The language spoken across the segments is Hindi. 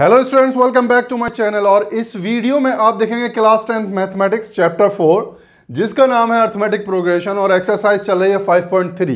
Hello students welcome back to my channel और इस वीडियो में आप देखेंगे class tenth mathematics chapter four जिसका नाम है अर्थमेटिक प्रोग्रेशन और एक्सरसाइज चल रही है 5.3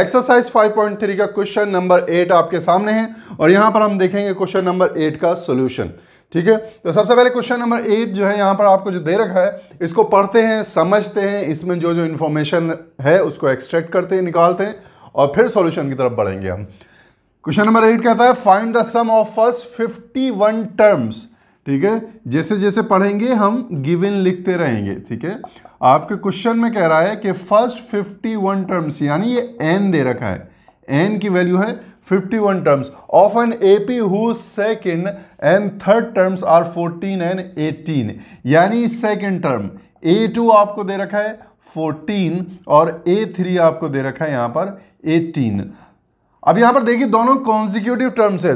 एक्सरसाइज 5.3 का क्वेश्चन नंबर एट आपके सामने है और यहाँ पर हम देखेंगे क्वेश्चन नंबर एट का सोल्यूशन ठीक है? तो सबसे पहले क्वेश्चन नंबर एट जो है, यहाँ पर आपको जो दे रखा है, इसको पढ़ते हैं, समझते हैं, इसमें जो जो इन्फॉर्मेशन है, उसको एक्सट्रैक्ट करते हैं, निकालते हैं और फिर सॉल्यूशन की तरफ़ बढ़ेंगे हम. क्वेश्चन नंबर एट कहता है find the sum of first fifty one terms ठीक है? जैसे जैसे पढ़ेंगे, हम गिवन लिखते रहेंगे, ठीक है? आपके क्वेश्चन में कह रहा है कि फ़र्स्ट फिफ्टी वन टर्म्स यानी ये एन दे रखा है। एन की वैल्यू है 51 terms of an A P who second and third terms are 14 and 18 यानी सेकेंड टर्म ए टू आपको दे रखा है 14 और ए थ्री आपको दे रखा है यहाँ पर 18 अब यहाँ पर देखिए दोनों कॉन्जिक्यूटिव टर्म्स है।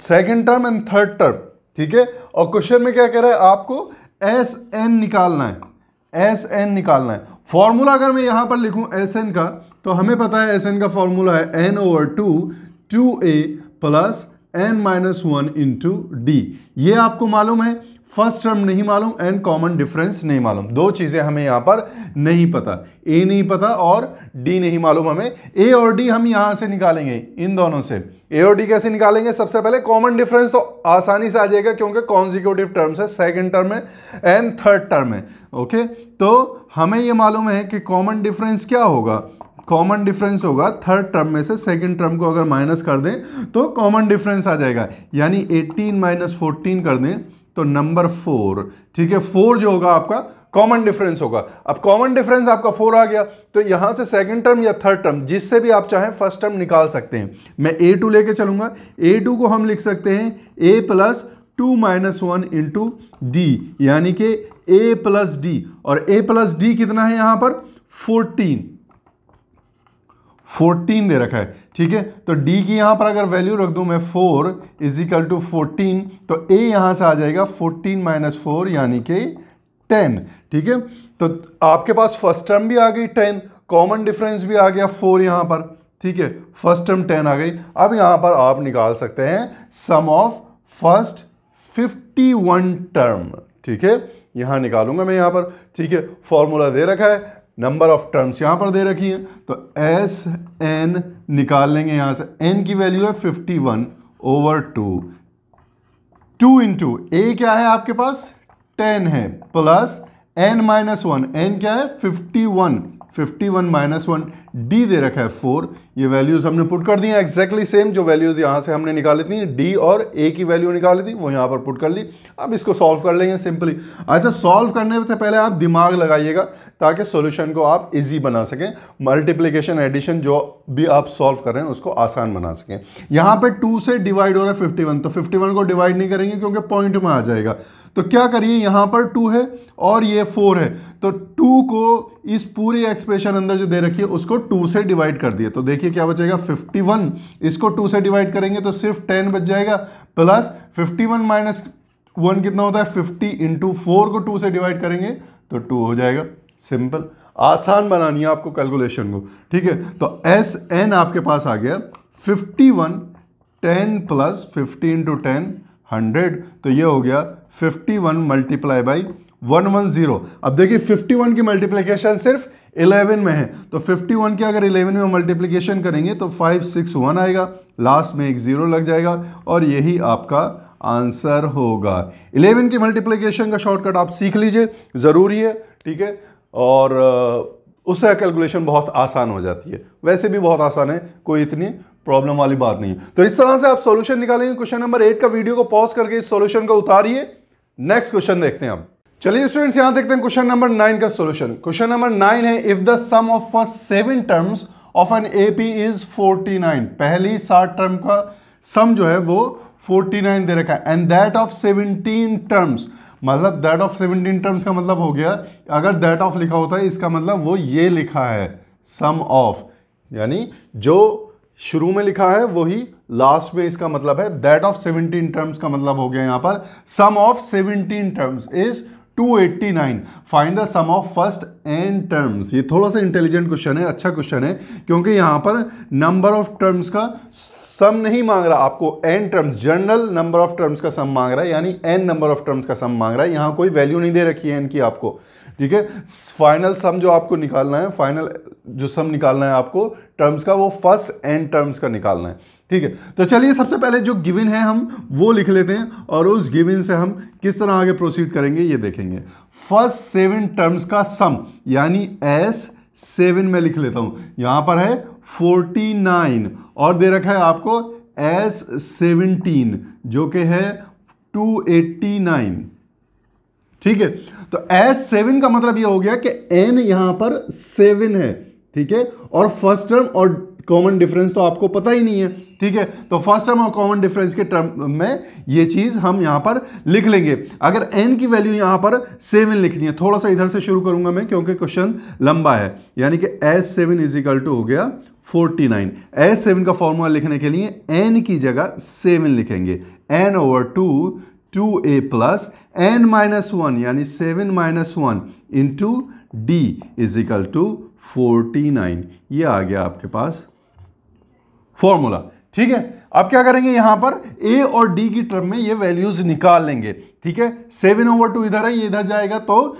Second term and third term ठीक है? और क्वेश्चन में क्या कह रहा है? आपको एस एन निकालना है। एस एन निकालना है। फॉर्मूला अगर मैं यहाँ पर लिखूं एस एन का तो हमें पता है एस एन का फॉर्मूला है n over two two a plus n minus one into d ये आपको मालूम है? फ़र्स्ट टर्म नहीं मालूम एंड कॉमन डिफरेंस नहीं मालूम। दो चीज़ें हमें यहाँ पर नहीं पता। ए नहीं पता, और डी नहीं मालूम हमें। ए और डी हम यहाँ से निकालेंगे, इन दोनों से। ए और डी कैसे निकालेंगे? सबसे पहले कॉमन डिफरेंस तो आसानी से आ जाएगा, क्योंकि कॉन्जिक्यूटिव टर्म्स है सेकेंड टर्म है एंड थर्ड टर्म है। ओके तो हमें यह मालूम है कि कॉमन डिफरेंस क्या होगा? कॉमन डिफरेंस होगा थर्ड टर्म में से सेकंड टर्म को अगर माइनस कर दें तो कॉमन डिफरेंस आ जाएगा। यानी 18 माइनस फोर्टीन कर दें तो नंबर फोर ठीक है? फोर जो होगा आपका कॉमन डिफरेंस होगा। अब कॉमन डिफरेंस आपका फोर आ गया तो यहाँ से सेकंड टर्म या थर्ड टर्म जिससे भी आप चाहें फ़र्स्ट टर्म निकाल सकते हैं। मैं ए टू लेके चलूँगा। ए टू को हम लिख सकते हैं A plus two minus one into D यानी कि ए प्लस डी और ए प्लस डी कितना है यहाँ पर? फोर्टीन फोर्टीन दे रखा है, ठीक है? तो डी की यहाँ पर अगर वैल्यू रख दूँ मैं फोर इक्वल टू फोर्टीन तो ए यहाँ से आ जाएगा फोर्टीन माइनस फोर यानी कि टेन, ठीक है? तो आपके पास फ़र्स्ट टर्म भी आ गई टेन कॉमन डिफरेंस भी आ गया फोर यहाँ पर, ठीक है? फ़र्स्ट टर्म टेन आ गई। अब यहाँ पर आप निकाल सकते हैं sum of first fifty one term ठीक है? यहाँ निकालूँगा मैं यहाँ पर, ठीक है? फॉर्मूला दे रखा है नंबर ऑफ़ टर्म्स यहाँ पर दे रखी है। तो एस एन निकाल लेंगे यहाँ से। एन की वैल्यू है fifty one over two two into A क्या है आपके पास? टेन है plus N minus one N क्या है? Fifty one fifty one minus one D दे रखा है फोर ये वैल्यूज़ हमने पुट कर दी हैं एक्जैक्टली सेम जो वैल्यूज़ यहाँ से हमने निकाली थी डी और ए की वैल्यू निकाली थी, वो यहाँ पर पुट कर ली। अब इसको सॉल्व कर लेंगे सिंपली अच्छा सॉल्व करने से पहले आप दिमाग लगाइएगा ताकि सॉल्यूशन को आप इजी बना सकें। मल्टीप्लीकेशन एडिशन जो भी आप सॉल्व कर रहे हैं, उसको आसान बना सकें। यहाँ पर टू से डिवाइड हो रहा है फिफ्टी तो फिफ्टी को डिवाइड नहीं करेंगे क्योंकि पॉइंट में आ जाएगा। तो क्या करिए, यहाँ पर टू है और ये फोर है। तो टू को इस पूरे एक्सप्रेशन अंदर जो दे रखी है, उसको टू से डिवाइड कर दिए। तो देखिए क्या बचेगा फिफ्टी वन इसको टू से डिवाइड करेंगे तो सिर्फ़ टेन बच जाएगा plus fifty one minus one कितना होता है? फिफ्टी इंटू फोर को टू से डिवाइड करेंगे तो टू हो जाएगा। सिंपल आसान बनानी है आपको कैलकुलेशन को। ठीक है? तो एस एन आपके पास आ गया। Fifty one ten plus fifty into ten hundred तो ये हो गया fifty one multiply by one one zero अब देखिए फिफ्टी वन की मल्टीप्लीकेशन सिर्फ़ इलेवन में है। तो फिफ्टी वन की अगर इलेवन में मल्टीप्लीकेशन करेंगे तो फाइव सिक्स वन आएगा। लास्ट में एक ज़ीरो लग जाएगा और यही आपका आंसर होगा। इलेवन की मल्टीप्लीकेशन का शॉर्टकट आप सीख लीजिए, ज़रूरी है, ठीक है? और उससे कैलकुलेशन बहुत आसान हो जाती है। वैसे भी बहुत आसान है, कोई इतनी प्रॉब्लम वाली बात नहीं है। तो इस तरह से आप सॉल्यूशन निकालेंगे। क्वेश्चन नंबर एट का वीडियो को पॉज करके इस सॉल्यूशन को उतारिए। नेक्स्ट क्वेश्चन देखते हैं अब। चलिए स्टूडेंट्स यहाँ देखते हैं क्वेश्चन नंबर नाइन का सॉल्यूशन क्वेश्चन नंबर नाइन है if the sum of first seven terms of an AP is 49 पहली सात टर्म का सम जो है वो 49 दे रखा है। एंड दैट ऑफ़ 17 टर्म्स मतलब दैट ऑफ़ 17 टर्म्स का मतलब हो गया, अगर दैट ऑफ़ लिखा होता है, इसका मतलब वो ये लिखा है सम ऑफ़ यानी जो शुरू में लिखा है, वही लास्ट में इसका मतलब है दैट ऑफ़ 17 टर्म्स का मतलब हो गया यहाँ पर। Sum of 17 terms is 289 find the sum of first N terms ये थोड़ा सा इंटेलिजेंट क्वेश्चन है अच्छा क्वेश्चन है, क्योंकि यहाँ पर नंबर ऑफ़ टर्म्स का सम नहीं मांग रहा आपको N terms general number of terms का सम मांग रहा है, यानी एन नंबर ऑफ़ टर्म्स का सम मांग रहा है। यहाँ कोई वैल्यू नहीं दे रखी है इनकी आपको। ठीक है? फाइनल सम जो आपको निकालना है फाइनल जो सम निकालना है आपको टर्म्स का वो फ़र्स्ट एन टर्म्स का निकालना है, ठीक है? तो चलिए सबसे पहले जो गिवन है हम, वो लिख लेते हैं और उस गिवन से हम किस तरह आगे प्रोसीड करेंगे, ये देखेंगे। फ़र्स्ट सेवन टर्म्स का सम यानी एस सेवन में लिख लेता हूँ। यहाँ पर है फोर्टी नाइन और दे रखा है आपको एस सेवनटीन जो कि है टू एट्टी नाइन ठीक है? तो एस सेवन का मतलब ये हो गया कि एन यहाँ पर सेवन है। ठीक है? और फ़र्स्ट टर्म और कॉमन डिफरेंस तो आपको पता ही नहीं है, ठीक है? तो फ़र्स्ट टर्म और कॉमन डिफरेंस के टर्म में ये चीज़ हम यहाँ पर लिख लेंगे। अगर एन की वैल्यू यहाँ पर सेवन लिखनी है, थोड़ा सा इधर से शुरू करूँगा मैं, क्योंकि क्वेश्चन लंबा है। यानी कि S seven is equal to हो गया 49 एस सेवन का फॉर्मूला लिखने के लिए एन की जगह सेवन लिखेंगे। N over two two A plus N minus one यानी seven minus one into D is equal to forty nine ये आ गया आपके पास फॉर्मूला ठीक है? अब क्या करेंगे यहाँ पर? ए और डी की टर्म में ये वैल्यूज़ निकाल लेंगे। ठीक है? सेवन ओवर टू इधर है, ये इधर जाएगा तो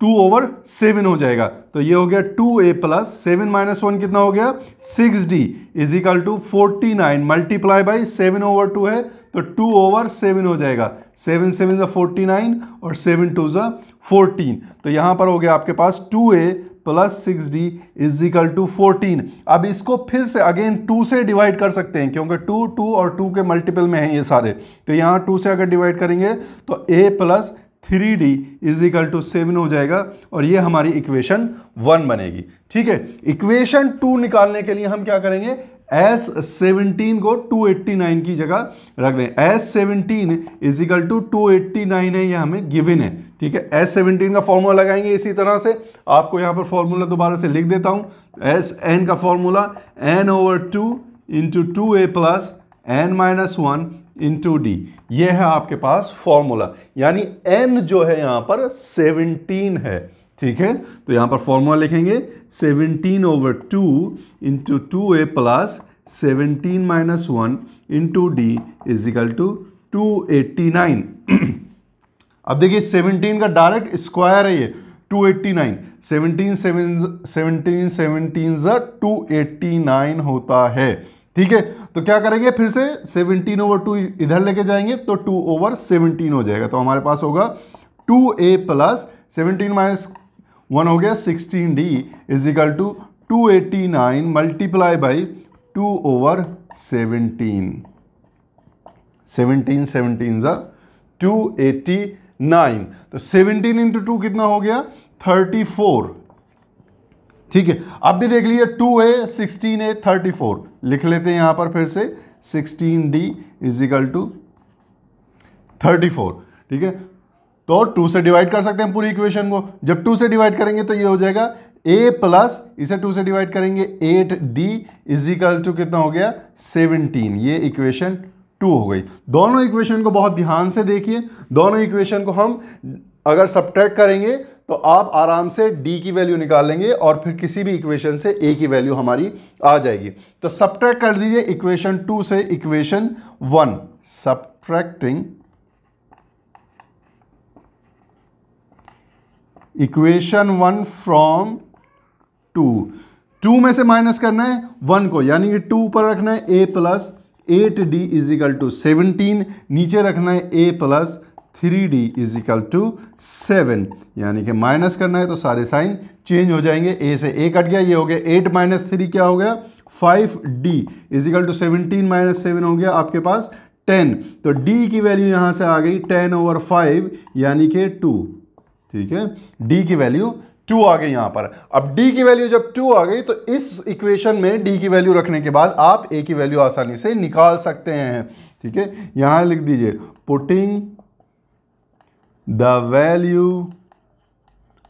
टू ओवर सेवन हो जाएगा। तो ये हो गया two A plus seven minus one कितना हो गया? Six D is equal to forty nine multiply by seven over two है तो टू ओवर सेवन हो जाएगा। सेवन सेवन ज़ा फोर्टी नाइन और सेवन टू ज़ा फोर्टीन तो यहाँ पर हो गया आपके पास two A plus six D is equal to fourteen अब इसको फिर से अगेन टू से डिवाइड कर सकते हैं, क्योंकि टू टू और टू के मल्टीपल में हैं ये सारे। तो यहाँ टू से अगर डिवाइड करेंगे तो A plus three D is equal to seven हो जाएगा, और ये हमारी इक्वेशन वन बनेगी। ठीक है? इक्वेशन टू निकालने के लिए हम क्या करेंगे? एस सेवनटीन को टू एट्टी नाइन की जगह रख दें। S seventeen equal to two eighty nine है, ये हमें गिवन है, ठीक है? एस सेवनटीन का फॉर्मूला लगाएँगे इसी तरह से। आपको यहाँ पर फॉर्मूला दोबारा से लिख देता हूँ। एस एन का formula N over two into two A plus N minus one into D ये है आपके पास फॉर्मूला यानी एन जो है यहाँ पर सेवनटीन है। ठीक है? तो यहाँ पर फॉर्मूला लिखेंगे seventeen over two into two A plus seventeen minus one into D is equal to two eighty nine अब देखिए सेवनटीन का डायरेक्ट स्क्वायर है ये two eighty nine seventeen seven seventeen seventeen two eighty nine होता है। ठीक है? तो क्या करेंगे फिर से? 17 ओवर टू इधर लेके जाएँगे तो 2 ओवर 17 हो जाएगा। तो हमारे पास होगा 2a A plus seventeen minus one हो गया 16d D is equal to two eighty nine multiply by two over seventeen. Seventeen seventeen ज़ा टू एटी नाइन। तो सेवनटीन इंटू टू कितना हो गया? Thirty four. ठीक है, अब भी देख लीजिए two A sixteen A thirty four. लिख लेते हैं यहाँ पर फिर से, sixteen D is equal to thirty four. ठीक है तो टू से डिवाइड कर सकते हैं पूरी इक्वेशन को। जब टू से डिवाइड करेंगे तो ये हो जाएगा ए प्लस इसे टू से डिवाइड करेंगे एट डी इजिकल टू कितना हो गया? सेवनटीन ये इक्वेशन टू हो गई। दोनों इक्वेशन को बहुत ध्यान से देखिए। दोनों इक्वेशन को हम अगर सब्ट्रैक्ट करेंगे तो आप आराम से डी की वैल्यू निकाल लेंगे और फिर किसी भी इक्वेशन से ए की वैल्यू हमारी आ जाएगी। तो सब्ट्रैक्ट कर दीजिए इक्वेशन टू से equation one subtracting equation one from two. Two में से माइनस करना है, वन को, यानी कि टू पर रखना है A plus eight D is equal to seventeen नीचे रखना है A plus three D is equal to seven यानी कि माइनस करना है तो सारे साइन चेंज हो जाएँगे ए से ए कट गया, ये हो गया एट माइनस थ्री क्या हो गया five D is equal to seventeen minus seven हो गया आपके पास टेन तो डी की वैल्यू यहाँ से आ गई टेन ओवर फाइव यानी कि टू ठीक है? डी की वैल्यू टू आ गई यहाँ पर। अब डी की वैल्यू जब टू आ गई तो इस इक्वेशन में डी की वैल्यू रखने के बाद आप ए की वैल्यू आसानी से निकाल सकते हैं। ठीक है? यहाँ लिख दीजिए putting the value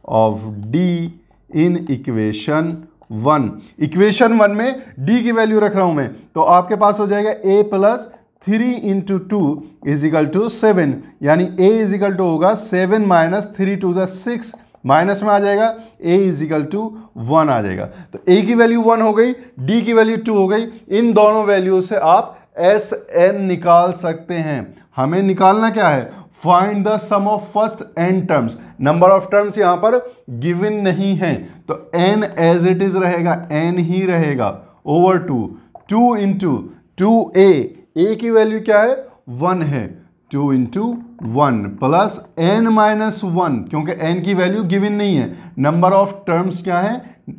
of D in equation one equation one में डी की वैल्यू रख रहा हूँ मैं तो आपके पास हो जाएगा A plus three into two equal to seven यानी ए इजिकल टू होगा सेवन माइनस थ्री टू ज़ा सिक्स माइनस में आ जाएगा ए इजिकल टू वन आ जाएगा. तो ए की वैल्यू वन हो गई डी की वैल्यू टू हो गई. इन दोनों वैल्यू से आप एस एन निकाल सकते हैं. हमें निकालना क्या है? Find the sum of first N terms number of terms यहाँ पर गिवन नहीं है. तो एन एज इट इज़ रहेगा एन ही रहेगा. Over two two into two A A की वैल्यू क्या है? वन है. Two into one plus N minus one क्योंकि एन की वैल्यू गिवन नहीं है. नंबर ऑफ़ टर्म्स क्या है?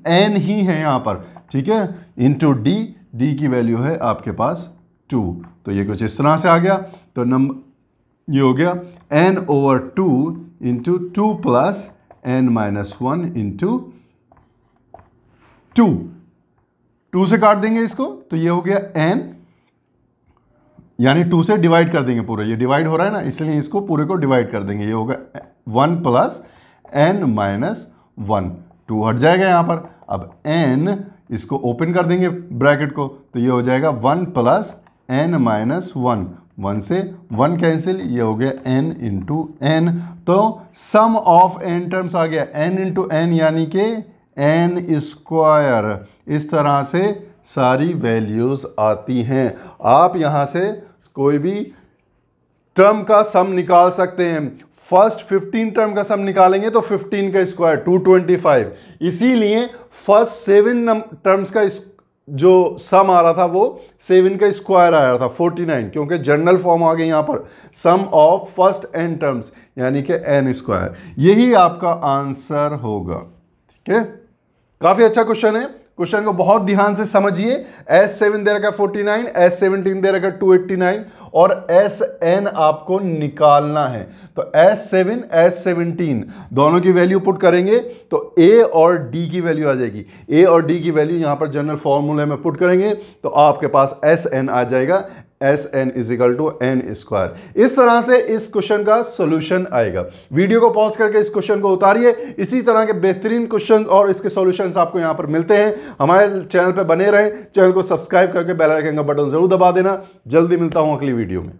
एन ही है यहाँ पर. ठीक है? इंटू डी डी की वैल्यू है आपके पास टू तो ये कुछ इस तरह से आ गया. तो नंबर ये हो गया N over two into two plus N minus one into two two से काट देंगे इसको तो ये हो गया एन यानी टू से डिवाइड कर देंगे पूरे। ये डिवाइड हो रहा है ना, इसलिए इसको पूरे को डिवाइड कर देंगे। ये होगा one plus N minus one. Two हट जाएगा यहाँ पर। अब एन इसको ओपन कर देंगे ब्रैकेट को तो ये हो जाएगा one plus N minus one. One से वन कैंसिल, ये हो गया एन इंटू एन। तो सम ऑफ़ एन टर्म्स आ गया। एन इंटू एन यानी कि एन स्क्वायर। इस तरह से सारी वैल्यूज़ आती हैं। आप यहाँ से कोई भी टर्म का सम निकाल सकते हैं। फ़र्स्ट 15 टर्म का सम निकालेंगे तो 15 का स्क्वायर 225 इसीलिए फ़र्स्ट सेवन टर्म्स का जो सम आ रहा था वो सेवन का स्क्वायर आया था 49 क्योंकि जनरल फॉर्म आ गई यहाँ पर। Sum of first N terms यानी कि एन स्क्वायर यही आपका आंसर होगा। ठीक है? काफ़ी अच्छा क्वेश्चन है। क्वेश्चन को बहुत ध्यान से समझिए। एस सेवन दे रखा फोर्टी नाइन एस सेवनटीन दे रखा टू एट्टी नाइन और एस एन आपको निकालना है। तो एस सेवन एस सेवनटीन दोनों की वैल्यू पुट करेंगे तो ए और डी की वैल्यू आ जाएगी। ए और डी की वैल्यू यहाँ पर जनरल फॉर्मूले में पुट करेंगे तो आपके पास एस एन आ जाएगा। S N equal to N square. इस तरह से इस क्वेश्चन का सोल्यूशन आएगा। वीडियो को पॉज करके इस क्वेश्चन को उतारिए। इसी तरह के बेहतरीन क्वेश्चन और इसके सोल्यूशन आपको यहाँ पर मिलते हैं। हमारे चैनल पर बने रहें, चैनल को सब्सक्राइब करके बेलाइकन का बटन ज़रूर दबा देना। जल्दी मिलता हूँ अगली वीडियो में।